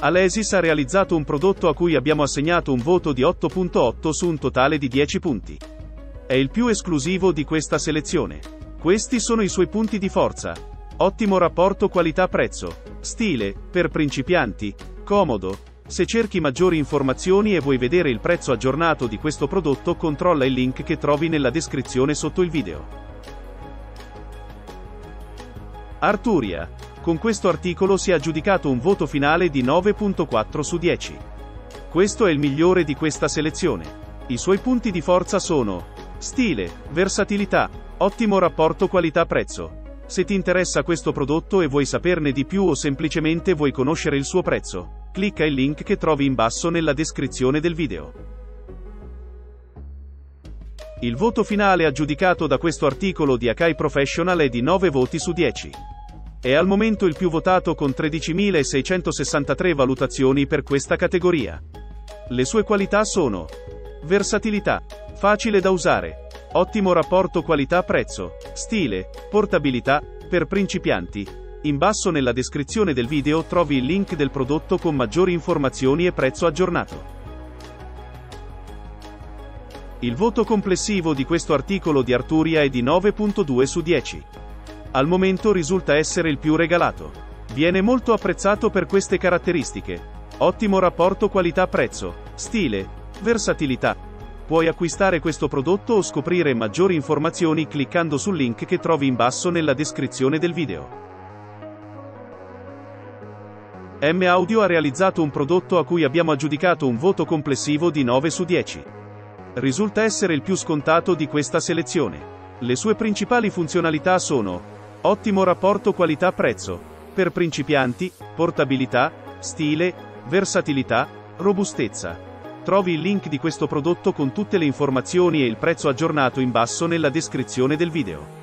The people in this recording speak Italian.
Alesis ha realizzato un prodotto a cui abbiamo assegnato un voto di 8.8 su un totale di 10 punti. È il più esclusivo di questa selezione. Questi sono i suoi punti di forza. Ottimo rapporto qualità-prezzo. Stile, per principianti. Comodo. Se cerchi maggiori informazioni e vuoi vedere il prezzo aggiornato di questo prodotto controlla il link che trovi nella descrizione sotto il video. Arturia. Con questo articolo si è aggiudicato un voto finale di 9.4 su 10. Questo è il migliore di questa selezione. I suoi punti di forza sono stile, versatilità, ottimo rapporto qualità-prezzo. Se ti interessa questo prodotto e vuoi saperne di più o semplicemente vuoi conoscere il suo prezzo, clicca il link che trovi in basso nella descrizione del video. Il voto finale aggiudicato da questo articolo di Akai Professional è di 9 voti su 10. È al momento il più votato con 13.663 valutazioni per questa categoria. Le sue qualità sono versatilità, facile da usare, ottimo rapporto qualità-prezzo, stile, portabilità, per principianti. In basso nella descrizione del video trovi il link del prodotto con maggiori informazioni e prezzo aggiornato. Il voto complessivo di questo articolo di Arturia è di 9.2 su 10. Al momento risulta essere il più regalato. Viene molto apprezzato per queste caratteristiche. Ottimo rapporto qualità-prezzo, stile, versatilità. Puoi acquistare questo prodotto o scoprire maggiori informazioni cliccando sul link che trovi in basso nella descrizione del video. M Audio ha realizzato un prodotto a cui abbiamo aggiudicato un voto complessivo di 9 su 10. Risulta essere il più scontato di questa selezione. Le sue principali funzionalità sono Ottimo rapporto qualità-prezzo. Per principianti, portabilità, stile, versatilità, robustezza. Trovi il link di questo prodotto con tutte le informazioni e il prezzo aggiornato in basso nella descrizione del video.